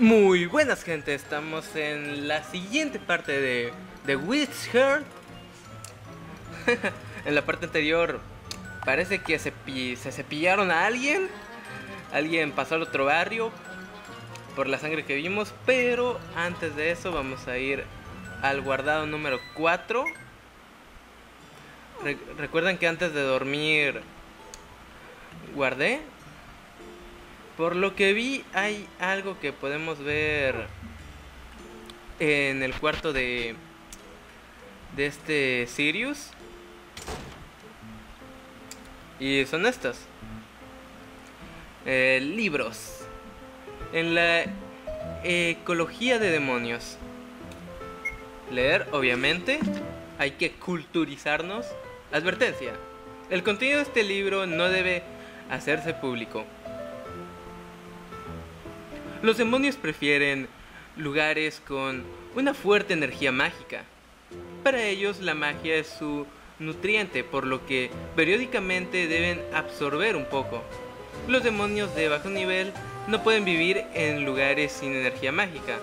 Muy buenas gente, estamos en la siguiente parte de The Witch Heart. en la parte anterior parece que se, se cepillaron a alguien. Alguien pasó al otro barrio por la sangre que vimos, pero antes de eso vamos a ir al guardado número 4. recuerden que antes de dormir guardé por lo que vi, hay algo que podemos ver en el cuarto de, de este Sirius. Y son estos. Eh, libros. En la ecología de demonios. Leer, obviamente. Hay que culturizarnos. Advertencia. El contenido de este libro no debe hacerse público. Los demonios prefieren lugares con una fuerte energía mágica. Para ellos la magia es su nutriente, por lo que periódicamente deben absorber un poco. Los demonios de bajo nivel no pueden vivir en lugares sin energía mágica,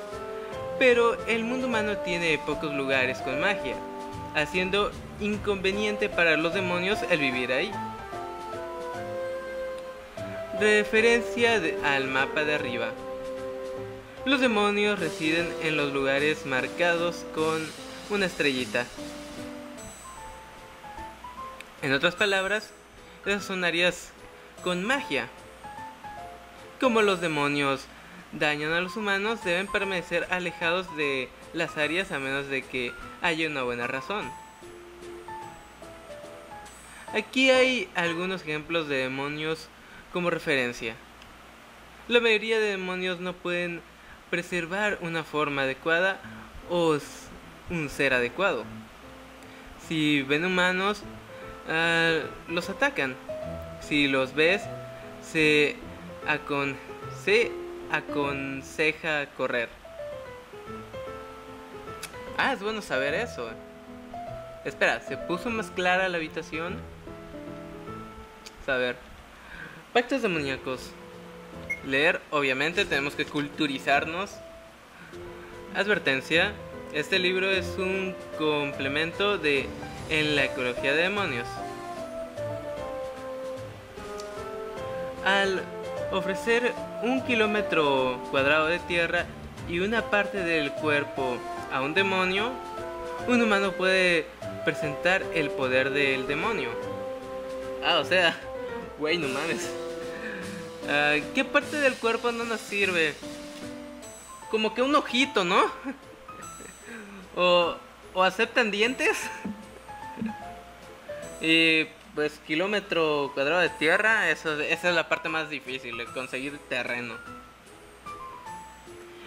pero el mundo humano tiene pocos lugares con magia, haciendo inconveniente para los demonios el vivir ahí. Referencia al mapa de arriba. Los demonios residen en los lugares marcados con una estrellita. En otras palabras, esas son áreas con magia. Como los demonios dañan a los humanos, deben permanecer alejados de las áreas a menos de que haya una buena razón. Aquí hay algunos ejemplos de demonios como referencia. La mayoría de demonios no pueden preservar una forma adecuada o un ser adecuado. Si ven humanos, ah, los atacan. Si los ves, se, se aconseja correr. Ah, es bueno saber eso. Espera, ¿se puso más clara la habitación? Saber. Pactos demoníacos. Leer, obviamente, tenemos que culturizarnos. Advertencia, este libro es un complemento de En la ecología de demonios. Al ofrecer un kilómetro cuadrado de tierra y una parte del cuerpo a un demonio, un humano puede presentar el poder del demonio. Ah, o sea, güey, no mames. Ah, ¿Qué parte del cuerpo no nos sirve? Como que un ojito, ¿no? o, o aceptan dientes. y pues kilómetro cuadrado de tierra, eso, esa es la parte más difícil, conseguir terreno.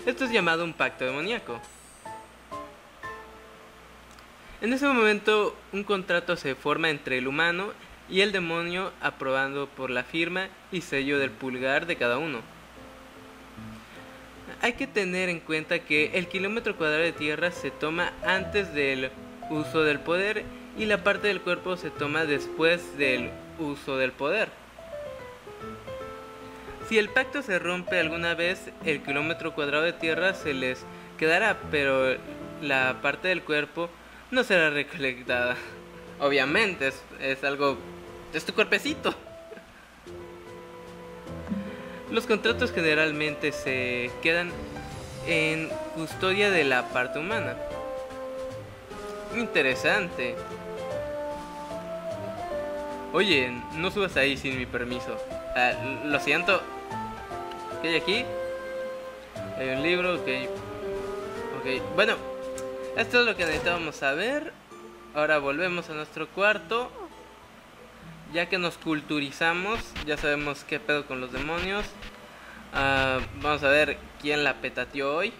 Esto es llamado un pacto demoníaco. En ese momento un contrato se forma entre el humano y el demonio aprobando por la firma y sello del pulgar de cada uno. Hay que tener en cuenta que el kilómetro cuadrado de tierra se toma antes del uso del poder y la parte del cuerpo se toma después del uso del poder. Si el pacto se rompe alguna vez, el kilómetro cuadrado de tierra se les quedará, pero la parte del cuerpo no será recolectada. Obviamente es, es algo es tu cuerpecito. Los contratos generalmente se quedan en custodia de la parte humana. Interesante. Oye, no subas ahí sin mi permiso. Ah, lo siento. ¿Qué hay aquí? Hay un libro, ok. Ok, bueno. Esto es lo que necesitábamos saber. Ahora volvemos a nuestro cuarto ya que nos culturizamos, ya sabemos qué pedo con los demonios. Ah, vamos a ver quién la petateó hoy.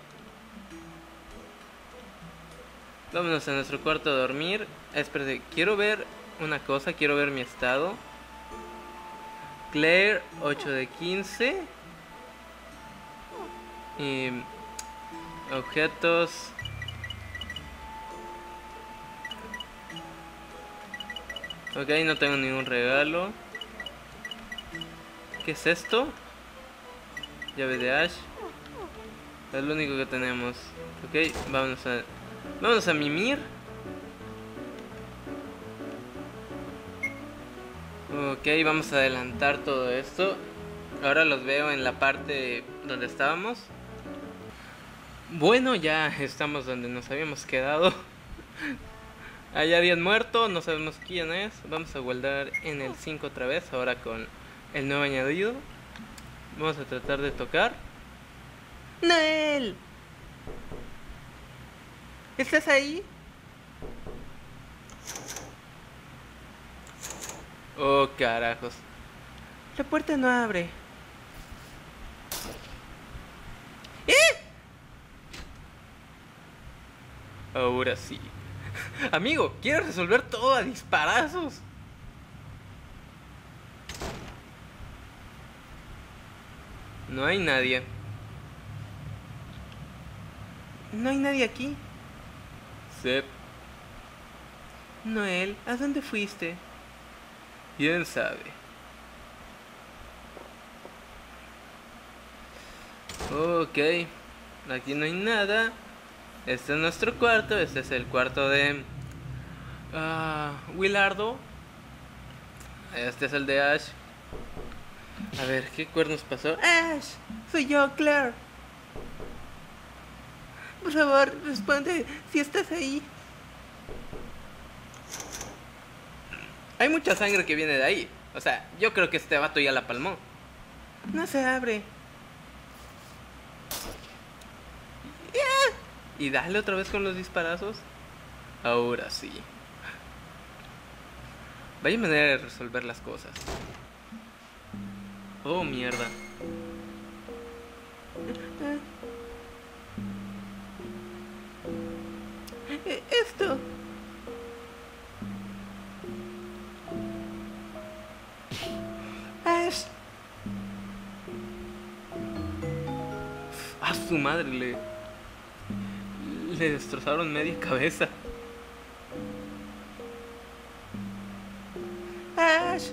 Vámonos a nuestro cuarto a dormir. Espérate, quiero ver una cosa, quiero ver mi estado. Claire, 8 de 15. Y objetos Ok, no tengo ningún regalo. ¿Qué es esto? Llave de Ash. Es lo único que tenemos. Ok, vámonos a. Vámonos a mimir. Ok, vamos a adelantar todo esto. Ahora los veo en la parte donde estábamos. Bueno, ya estamos donde nos habíamos quedado. Hay alguien muerto, no sabemos quién es. Vamos a guardar en el 5 otra vez, ahora con el nuevo añadido. Vamos a tratar de tocar. ¡Noel! ¿Estás ahí? Oh, carajos. La puerta no abre. ¡Eh! Ahora sí. Amigo, quiero resolver todo a disparazos. No hay nadie. No hay nadie aquí. Sep. Noel, ¿a dónde fuiste? ¿Quién sabe? Ok, aquí no hay nada. Este es nuestro cuarto, este es el cuarto de uh, Willardo. Este es el de Ash. A ver, ¿qué cuernos pasó? Ash, soy yo, Claire. Por favor, responde si estás ahí. Hay mucha sangre que viene de ahí. O sea, yo creo que este vato ya la palmó. No se abre. Y dale otra vez con los disparazos. Ahora sí. Vaya manera de resolver las cosas. Oh, mierda. Esto. Ash. A su madre le le destrozaron media cabeza. Ash.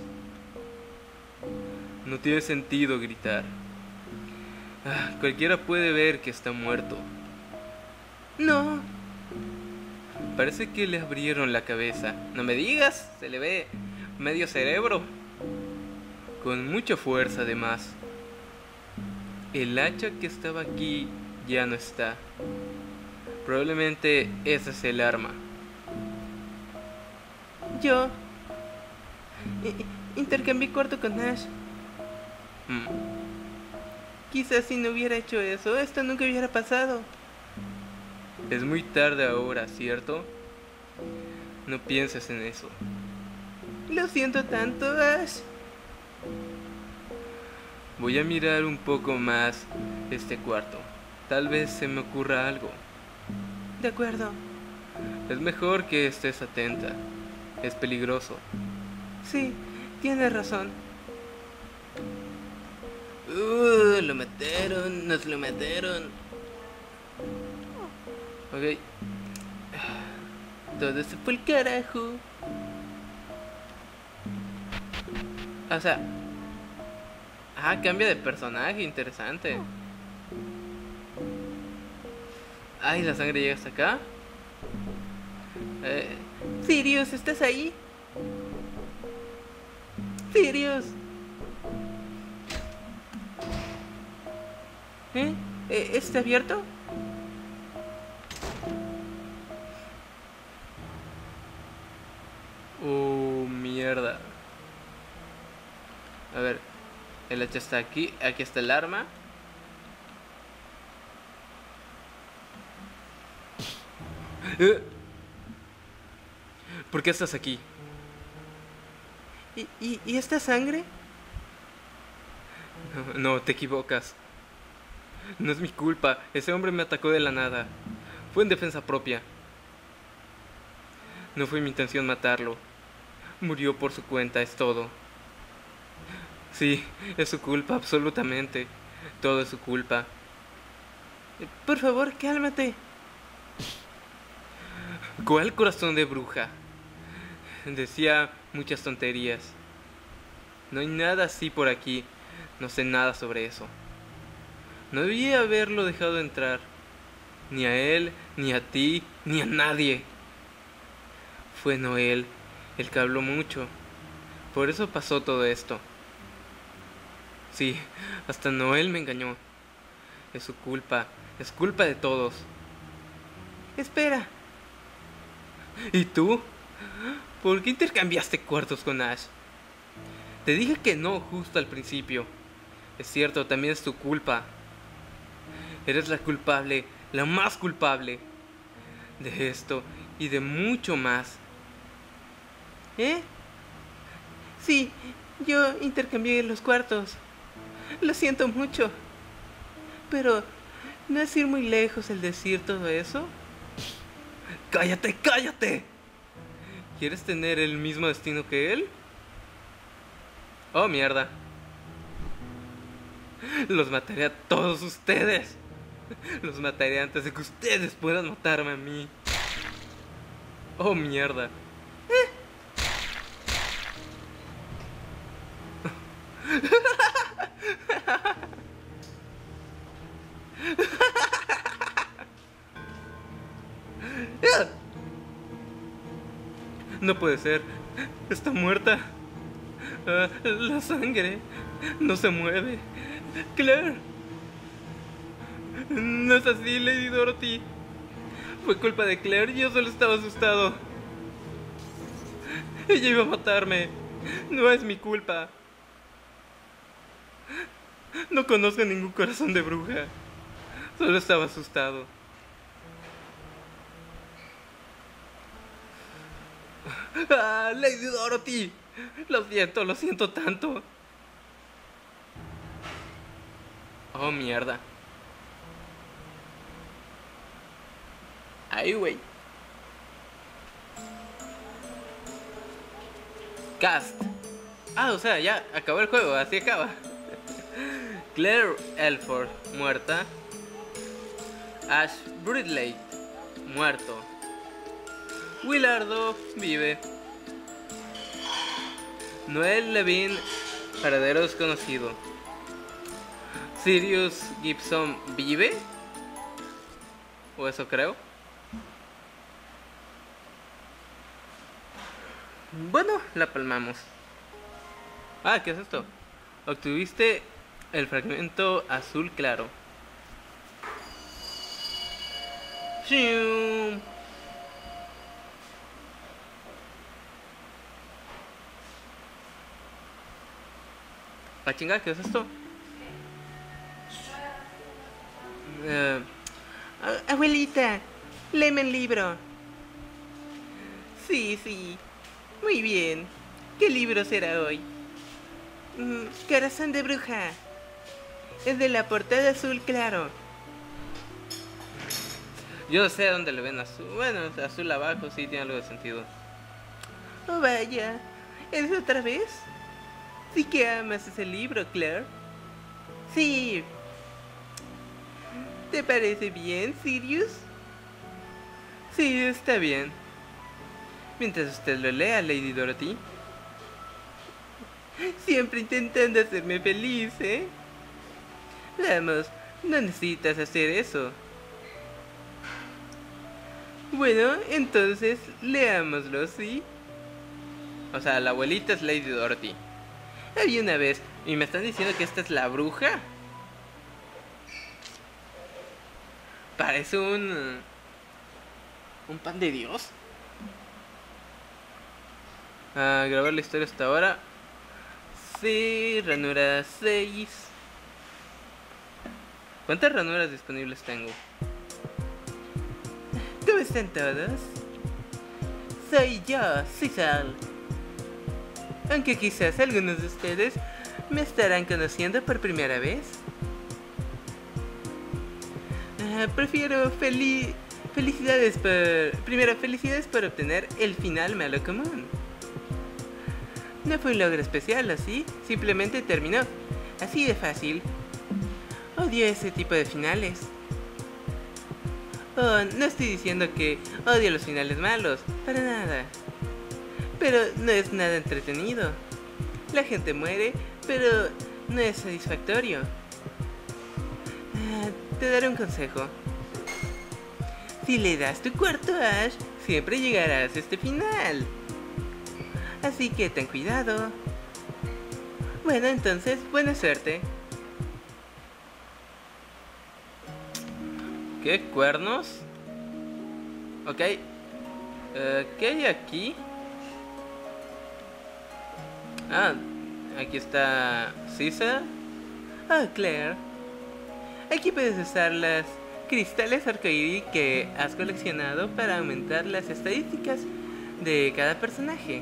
No tiene sentido gritar. Ah, cualquiera puede ver que está muerto. No. Parece que le abrieron la cabeza. No me digas, se le ve medio cerebro. Con mucha fuerza además. El hacha que estaba aquí ya no está. Probablemente ese es el arma. Yo intercambié cuarto con Nash. Mm. Quizás si no hubiera hecho eso, esto nunca hubiera pasado. Es muy tarde ahora, ¿cierto? No pienses en eso. Lo siento tanto, Ash. Voy a mirar un poco más este cuarto. Tal vez se me ocurra algo. De acuerdo. Es mejor que estés atenta. Es peligroso. Sí, tienes razón. Uh, lo metieron, nos lo metieron. Ok. Todo se fue el carajo. O sea. Ah, cambia de personaje, interesante. Ay, la sangre llega hasta acá. Eh, Sirius, ¿estás ahí? Sirius. ¿Eh? ¿Eh? ¿Está abierto? Oh, mierda. A ver, el hacha está aquí, aquí está el arma. ¿Por qué estás aquí? ¿Y, y, esta sangre? No, te equivocas. No es mi culpa. Ese hombre me atacó de la nada. Fue en defensa propia. No fue mi intención matarlo. Murió por su cuenta, es todo. Sí, es su culpa, absolutamente. Todo es su culpa. Por favor, cálmate. ¿Cuál corazón de bruja? Decía muchas tonterías. No hay nada así por aquí. No sé nada sobre eso. No debía haberlo dejado entrar. Ni a él, ni a ti, ni a nadie. Fue Noel el que habló mucho. Por eso pasó todo esto. Sí, hasta Noel me engañó. Es su culpa, es culpa de todos. Espera. ¿Y tú? ¿Por qué intercambiaste cuartos con Ash? Te dije que no justo al principio. Es cierto, también es tu culpa. Eres la culpable, la más culpable de esto y de mucho más. ¿Eh? Sí, yo intercambié los cuartos. Lo siento mucho. Pero, ¿no es ir muy lejos el decir todo eso? ¡Cállate, cállate! ¿Quieres tener el mismo destino que él? Oh, mierda. Los mataré a todos ustedes. Los mataré antes de que ustedes puedan matarme a mí. Oh, mierda. No puede ser. Está muerta. Ah, la sangre no se mueve. Claire. No es así, Lady Dorothy. Fue culpa de Claire, yo solo estaba asustado. Ella iba a matarme. No es mi culpa. No conozco ningún corazón de bruja. Solo estaba asustado. ¡Ah, Lady Dorothy! Lo siento, lo siento tanto. Oh, mierda. Ay, güey. Cast. Ah, o sea, ya acabó el juego, así acaba. Claire Elford, muerta. Ash Bridley, muerto. Willardo vive. Noel Levine, paradero desconocido. Sirius Gibson vive. O eso creo. Bueno, la palmamos. Ah, ¿qué es esto? Obtuviste el fragmento azul claro. ¡Shium! ¿A chingar qué es esto? Eh, abuelita, léeme el libro. Sí, sí. Muy bien. ¿Qué libro será hoy? Mm, corazón de bruja. Es de la portada azul claro. Yo sé dónde le ven azul. Bueno, azul abajo sí tiene algo de sentido. Oh, vaya. ¿Es otra vez? Sí que amas ese libro, Claire. Sí. ¿Te parece bien, Sirius? Sí, está bien. Mientras usted lo lea, Lady Dorothy. Siempre intentando hacerme feliz, ¿eh? Vamos, no necesitas hacer eso. Bueno, entonces leámoslo, ¿sí? O sea, la abuelita es Lady Dorothy. Había una vez, y me están diciendo que esta es la bruja. Parece un... Un pan de Dios. A grabar la historia hasta ahora. Sí, ranura 6. ¿Cuántas ranuras disponibles tengo? ¿Cómo están todos? Soy yo, Cecil. Aunque quizás algunos de ustedes me estarán conociendo por primera vez. Prefiero feliz... Felicidades por... Primero, felicidades por obtener el final malo común. No fue un logro especial, así, simplemente terminó. Así de fácil. Odio ese tipo de finales. Oh, no estoy diciendo que odio los finales malos, para nada. Pero no es nada entretenido. La gente muere, pero no es satisfactorio. Ah, te daré un consejo. Si le das tu cuarto Ash, siempre llegarás a este final. Así que ten cuidado. Bueno, entonces, buena suerte. ¿Qué cuernos? Ok. Eh, ¿Qué hay aquí? Ah, aquí está Cisa. Ah, Claire. Aquí puedes usar las cristales arcoíris que has coleccionado para aumentar las estadísticas de cada personaje.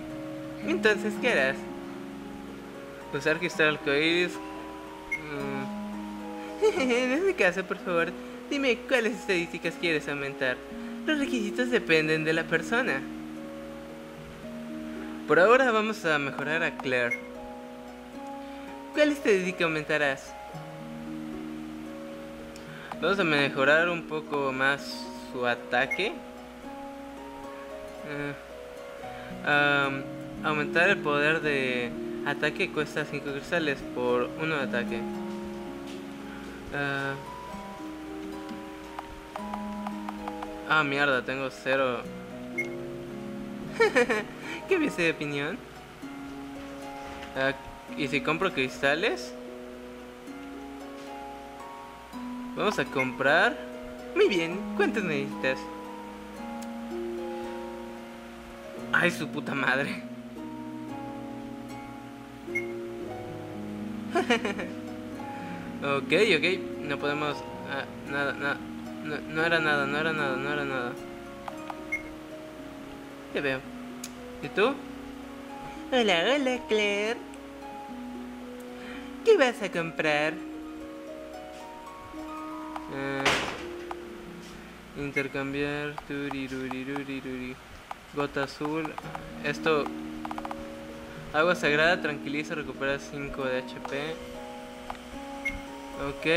Entonces, ¿qué harás? Usar cristal arcoíris. Mm. en este caso, por favor, dime cuáles estadísticas quieres aumentar. Los requisitos dependen de la persona. Por ahora vamos a mejorar a Claire. ¿Cuál estadística aumentarás? Vamos a mejorar un poco más su ataque. Eh, aumentar el poder de ataque cuesta 5 cristales por uno de ataque. Uh, ah, mierda, tengo cero. ¿Qué hubiese de opinión? Uh, ¿Y si compro cristales? Vamos a comprar. Muy bien, ¿cuántos necesitas? Ay, su puta madre. ok, ok, no podemos... Ah, nada, nada. No, era nada, no era nada, no era nada. Te veo. ¿Y tú? Hola, hola, Claire. ¿Qué vas a comprar? Eh, intercambiar. Gota azul. Esto. Agua sagrada, tranquiliza, recupera 5 de HP. Ok.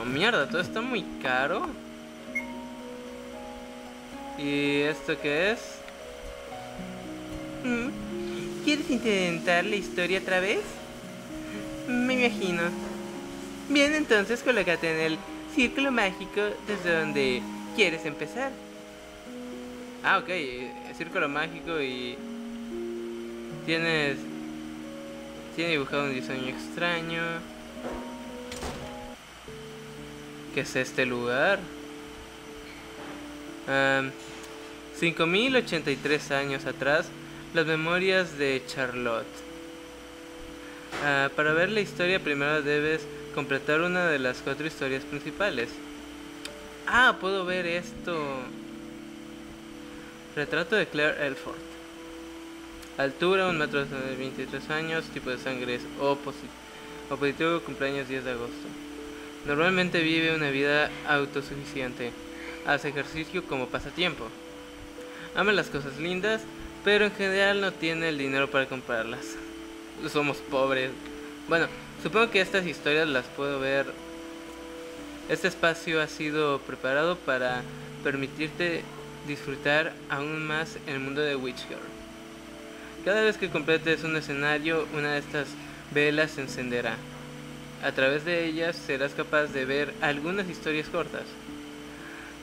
Oh mierda, todo está muy caro. ¿Y esto qué es? Mm, ¿Quieres intentar la historia otra vez? Me imagino. Bien, entonces colócate en el círculo mágico desde donde quieres empezar. Ah, ok, círculo mágico y tienes tiene dibujado un diseño extraño. ¿Qué es este lugar? 5083 años atrás, las memorias de Charlotte. Ah, para ver la historia primero debes completar una de las cuatro historias principales. Ah, puedo ver esto. Retrato de Claire Elford. Altura, 1 metro de 23 años. Tipo de sangre es O, positivo. Cumpleaños 10 de agosto. Normalmente vive una vida autosuficiente. Hace ejercicio como pasatiempo. Ama las cosas lindas, pero en general no tiene el dinero para comprarlas. Somos pobres. Bueno, Supongo que estas historias las puedo ver. Este espacio ha sido preparado para permitirte disfrutar aún más el mundo de Witch Girl. Cada vez que completes un escenario, una de estas velas se encenderá. A través de ellas serás capaz de ver algunas historias cortas.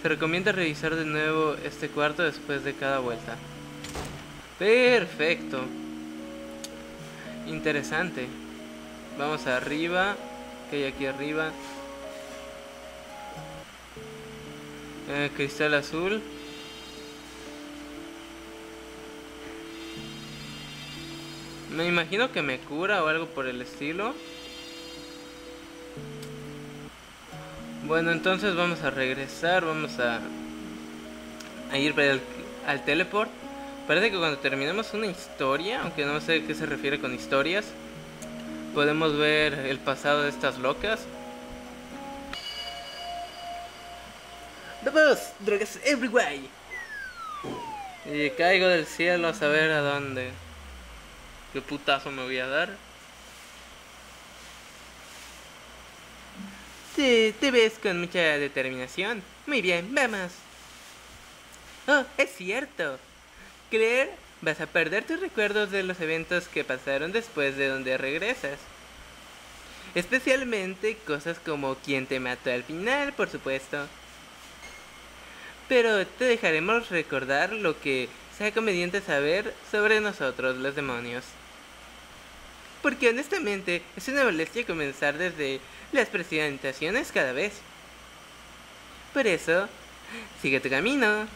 Se recomienda revisar de nuevo este cuarto después de cada vuelta. Perfecto. Interesante. Vamos arriba. Que hay aquí arriba? Eh, cristal azul. Me imagino que me cura o algo por el estilo. Bueno, entonces vamos a regresar, vamos a, a ir al, al teleport. Parece que cuando terminemos una historia, aunque no sé qué se refiere con historias, podemos ver el pasado de estas locas. ¡Vamos! ¡Drogas everywhere! Y caigo del cielo a saber a dónde. ¿Qué putazo me voy a dar? Te, ves con mucha determinación. Muy bien, vamos. Oh, es cierto. Claire vas a perder tus recuerdos de los eventos que pasaron después de donde regresas. Especialmente cosas como quién te mató al final, por supuesto. Pero te dejaremos recordar lo que sea conveniente saber sobre nosotros, los demonios. Porque honestamente es una molestia comenzar desde las presentaciones cada vez. Por eso, sigue tu camino.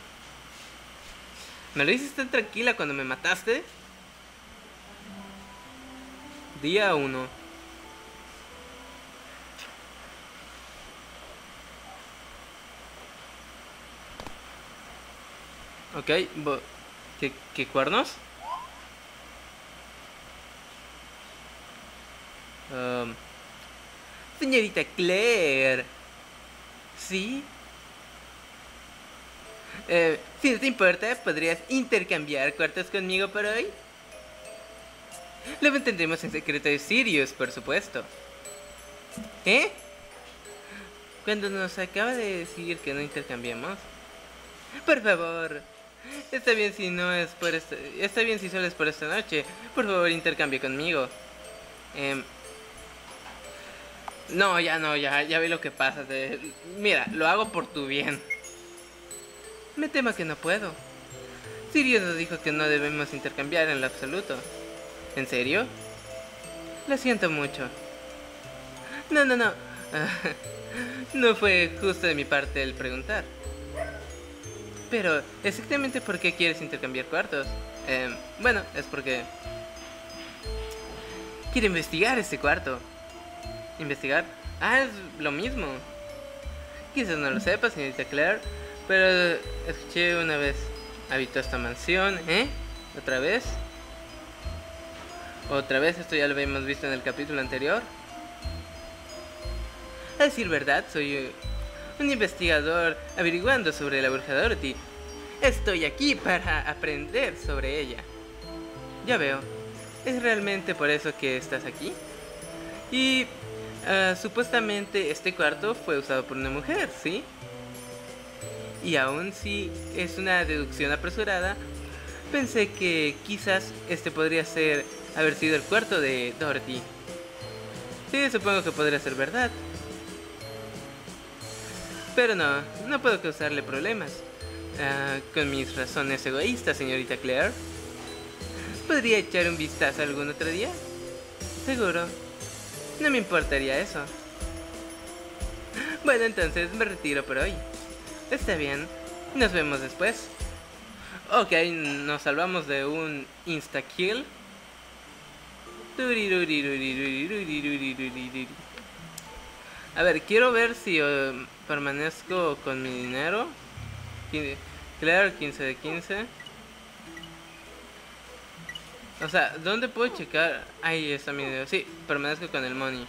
¿Me lo hiciste tan tranquila cuando me mataste? Día 1. Ok, ¿qué, ¿qué cuernos? Um, señorita Claire. ¿Sí? Eh, si no te importa, ¿podrías intercambiar cuartos conmigo por hoy? Lo mantendremos en secreto de Sirius, por supuesto. ¿Eh? Cuando nos acaba de decir que no intercambiemos. Por favor. Está bien si no es por esta... Está bien si solo es por esta noche. Por favor, intercambie conmigo. Eh, no, ya no, ya, ya vi lo que pasa. Mira, lo hago por tu bien. Me temo que no puedo. Sirius nos dijo que no debemos intercambiar en lo absoluto. ¿En serio? Lo siento mucho. No, no, no. no fue justo de mi parte el preguntar. Pero, exactamente por qué quieres intercambiar cuartos. Eh, bueno, es porque... Quiero investigar este cuarto. ¿Investigar? Ah, es lo mismo. Quizás no lo sepa, señorita Claire, pero escuché una vez. Habitó esta mansión, ¿eh? ¿Otra vez? ¿Otra vez? Esto ya lo habíamos visto en el capítulo anterior. A decir verdad, soy un investigador averiguando sobre la bruja Dorothy. Estoy aquí para aprender sobre ella. Ya veo. ¿Es realmente por eso que estás aquí? Y uh, supuestamente este cuarto fue usado por una mujer, ¿sí? Y aún si es una deducción apresurada, pensé que quizás este podría ser haber sido el cuarto de Dorothy. Sí, supongo que podría ser verdad. Pero no, no puedo causarle problemas. Uh, con mis razones egoístas, señorita Claire. ¿Podría echar un vistazo algún otro día? Seguro. No me importaría eso. Bueno, entonces me retiro por hoy. Está bien. Nos vemos después. Ok, nos salvamos de un insta-kill. A ver, quiero ver si uh, permanezco con mi dinero. Claro, 15 de 15. O sea, ¿dónde puedo checar? Ahí está mi video. Sí, permanezco con el money.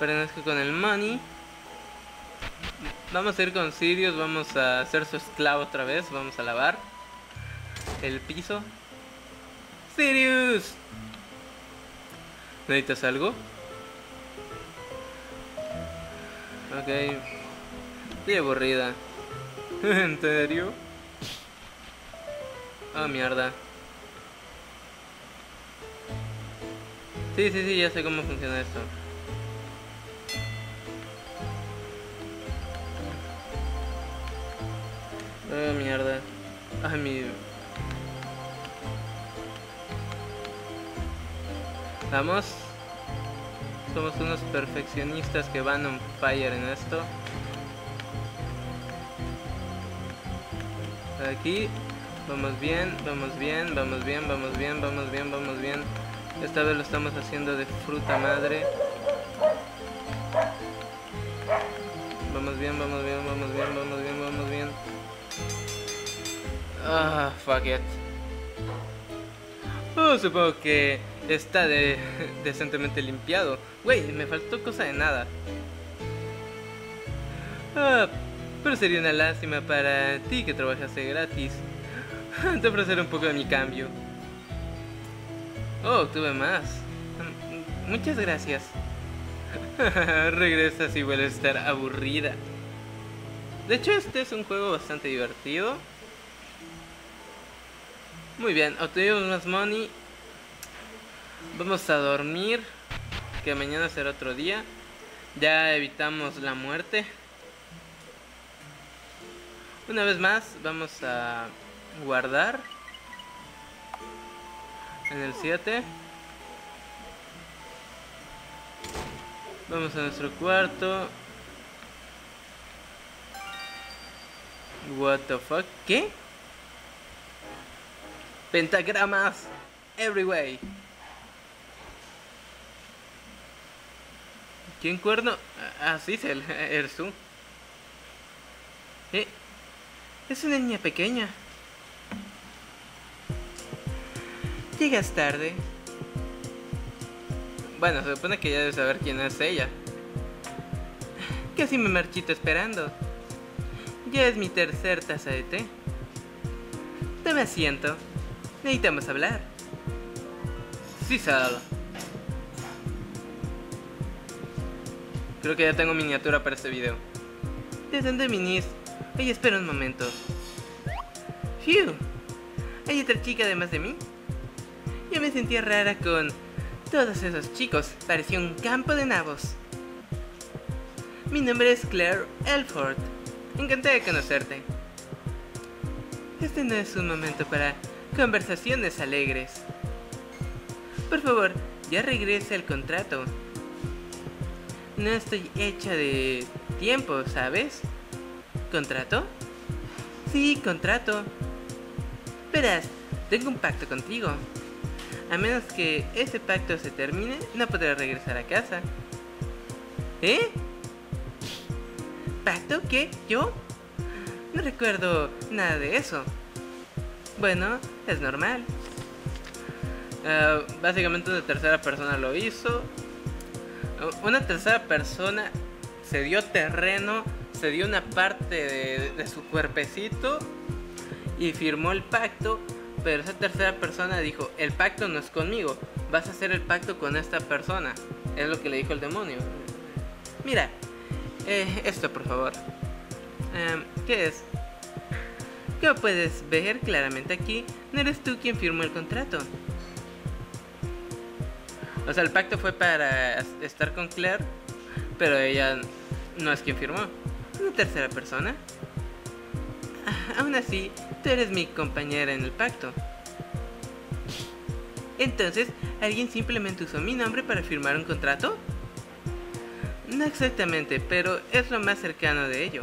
Permanezco con el money. Vamos a ir con Sirius, vamos a hacer su esclavo otra vez, vamos a lavar el piso. Sirius. ¿Necesitas algo? Ok. Estoy aburrida. ¿En serio? Oh, mierda. Sí, sí, sí, ya sé cómo funciona esto. Oh, mierda. Ay, mi... Vamos. Somos unos perfeccionistas que van on fire en esto. Aquí Vamos bien, vamos bien, vamos bien, vamos bien, vamos bien, vamos bien. Esta vez lo estamos haciendo de fruta madre. Vamos bien, vamos bien, vamos bien, vamos bien, vamos bien. Ah, fuck it. Oh, supongo que está de decentemente limpiado. Wey, me faltó cosa de nada. Ah, pero sería una lástima para ti que trabajaste gratis. Te ofreceré un poco de mi cambio. Oh, tuve más. Muchas gracias. Regresa si vuelves a estar aburrida. De hecho, este es un juego bastante divertido. Muy bien, obtuvimos más money. Vamos a dormir. que mañana será otro día. Ya evitamos la muerte. Una vez más, vamos a guardar en el 7. Vamos a nuestro cuarto. What the fuck? ¿Qué? Pentagramas everywhere. ¿Quién cuerno? Ah, sí, es el, eres tú. Eh, es una niña pequeña. Llegas tarde. Bueno, se supone que ya debes saber quién es ella. Casi me marchito esperando. Ya es mi tercer taza de té. Tome asiento. Necesitamos hablar. Sí, Sal. Creo que ya tengo miniatura para este video. ¿De dónde vinís? Oye, espera un momento. Phew. ¿Hay otra chica además de mí? Yo me sentía rara con todos esos chicos. Parecía un campo de nabos. Mi nombre es Claire Elford. Encantada de conocerte. Este no es un momento para conversaciones alegres. Por favor, ya regrese al contrato. No estoy hecha de tiempo, ¿sabes? ¿Contrato? Sí, contrato. Verás, tengo un pacto contigo. A menos que ese pacto se termine, no podré regresar a casa. ¿Eh? ¿Pacto? ¿Qué? ¿Yo? No recuerdo nada de eso. Bueno, es normal. Ah, básicamente una tercera persona lo hizo. Una tercera persona se dio terreno, se dio una parte de, su cuerpecito y firmó el pacto. Pero esa tercera persona dijo, el pacto no es conmigo, vas a hacer el pacto con esta persona. Es lo que le dijo el demonio. Mira, eh, esto por favor. Em, ¿Qué es? Como puedes ver claramente aquí, no eres tú quien firmó el contrato. O sea, el pacto fue para estar con Claire, pero ella no es quien firmó. Una tercera persona. Aún así, tú eres mi compañera en el pacto. Entonces, ¿alguien simplemente usó mi nombre para firmar un contrato? No exactamente, pero es lo más cercano de ello.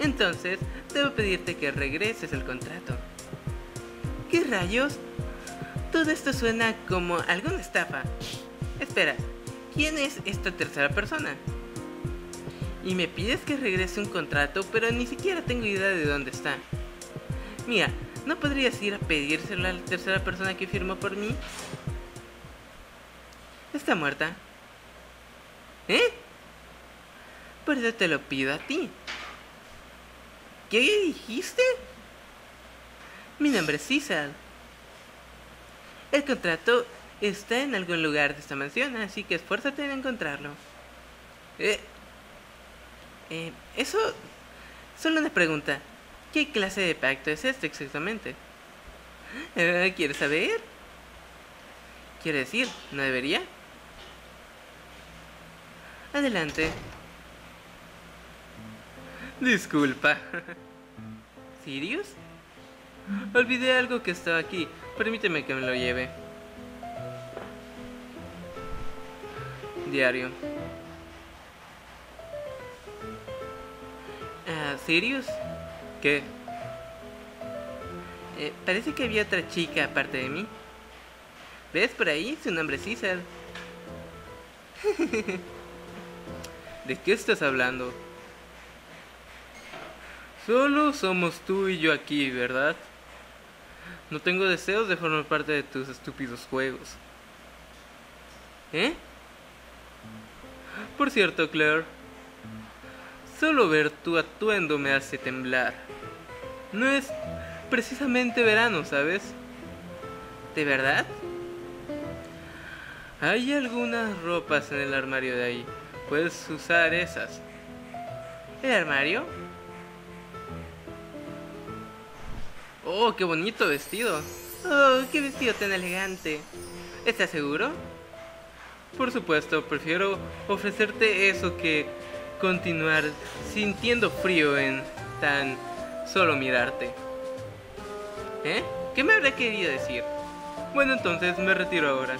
Entonces, debo pedirte que regreses el contrato. ¿Qué rayos? Todo esto suena como alguna estafa. Espera, ¿quién es esta tercera persona? Y me pides que regrese un contrato, pero ni siquiera tengo idea de dónde está. Mira, ¿no podrías ir a pedírselo a la tercera persona que firmó por mí? Está muerta. ¿Eh? Por eso te lo pido a ti. ¿Qué dijiste? Mi nombre es Cecil. El contrato está en algún lugar de esta mansión, así que esfuérzate en encontrarlo. Eh, eh, eso... Solo una pregunta. ¿Qué clase de pacto es este exactamente? ¿Quieres saber? Quiere decir, ¿no debería? Adelante. Disculpa. ¿Sirius? Olvidé algo que estaba aquí. Permíteme que me lo lleve. Diario. ¿Sirius? ¿Qué? Eh, parece que había otra chica aparte de mí. ¿Ves por ahí? Su nombre es César. ¿De qué estás hablando? Solo somos tú y yo aquí, ¿verdad? No tengo deseos de formar parte de tus estúpidos juegos. ¿Eh? Por cierto, Claire, solo ver tu atuendo me hace temblar. No es precisamente verano, ¿sabes? ¿De verdad? Hay algunas ropas en el armario de ahí. Puedes usar esas. ¿El armario? Oh, qué bonito vestido. Oh, qué vestido tan elegante. ¿Estás seguro? Por supuesto, prefiero ofrecerte eso que continuar sintiendo frío en tan solo mirarte. ¿Eh? ¿Qué me habrá querido decir? Bueno, entonces me retiro ahora.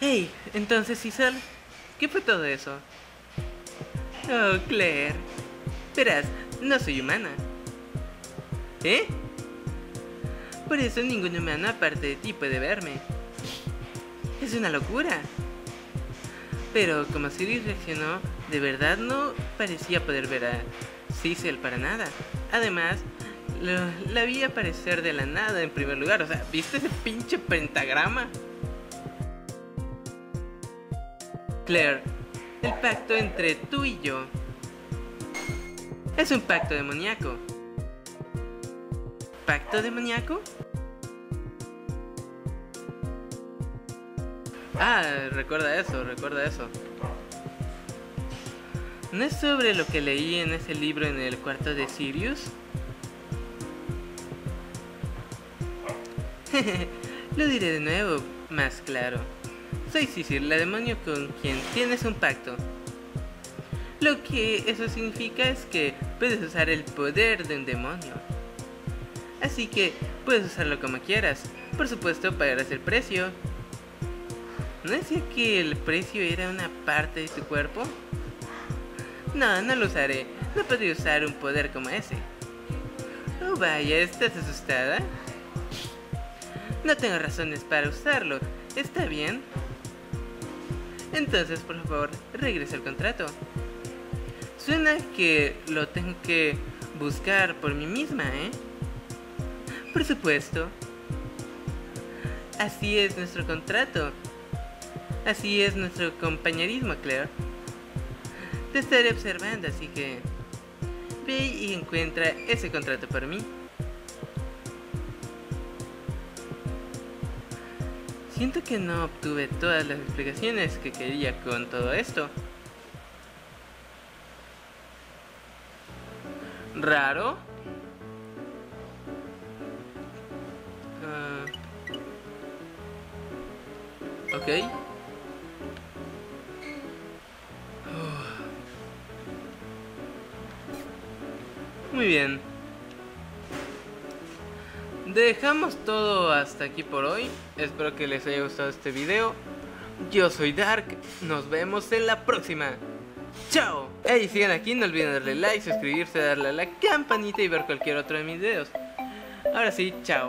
Hey, entonces Isal, ¿qué fue todo eso? Oh, Claire. Verás, no soy humana. ¿Eh? Por eso ningún humano aparte de ti puede verme. Es una locura. Pero como Siri reaccionó, de verdad no parecía poder ver a Cecil para nada. Además, la vi aparecer de la nada en primer lugar. O sea, ¿viste ese pinche pentagrama? Claire, el pacto entre tú y yo es un pacto demoníaco. ¿Pacto demoníaco? Ah, recuerda eso, recuerda eso. ¿No es sobre lo que leí en ese libro en el cuarto de Sirius? lo diré de nuevo, más claro. Soy Cecil, la demonio con quien tienes un pacto. Lo que eso significa es que puedes usar el poder de un demonio. Así que puedes usarlo como quieras. Por supuesto, pagarás el precio. ¿No decía que el precio era una parte de tu cuerpo? No, no lo usaré. No podría usar un poder como ese. Oh, vaya, ¿estás asustada? No tengo razones para usarlo. ¿Está bien? Entonces, por favor, regresa al contrato. Suena que lo tengo que buscar por mí misma, ¿eh? Por supuesto. Así es nuestro contrato. Así es nuestro compañerismo, Claire. Te estaré observando, así que ve y encuentra ese contrato por mí. Siento que no obtuve todas las explicaciones que quería con todo esto. Raro. Muy bien. Dejamos todo hasta aquí por hoy. Espero que les haya gustado este video. Yo soy Dark. Nos vemos en la próxima. ¡Chao! Hey, sigan aquí, no olviden darle like, suscribirse, darle a la campanita y ver cualquier otro de mis videos. Ahora sí, chao.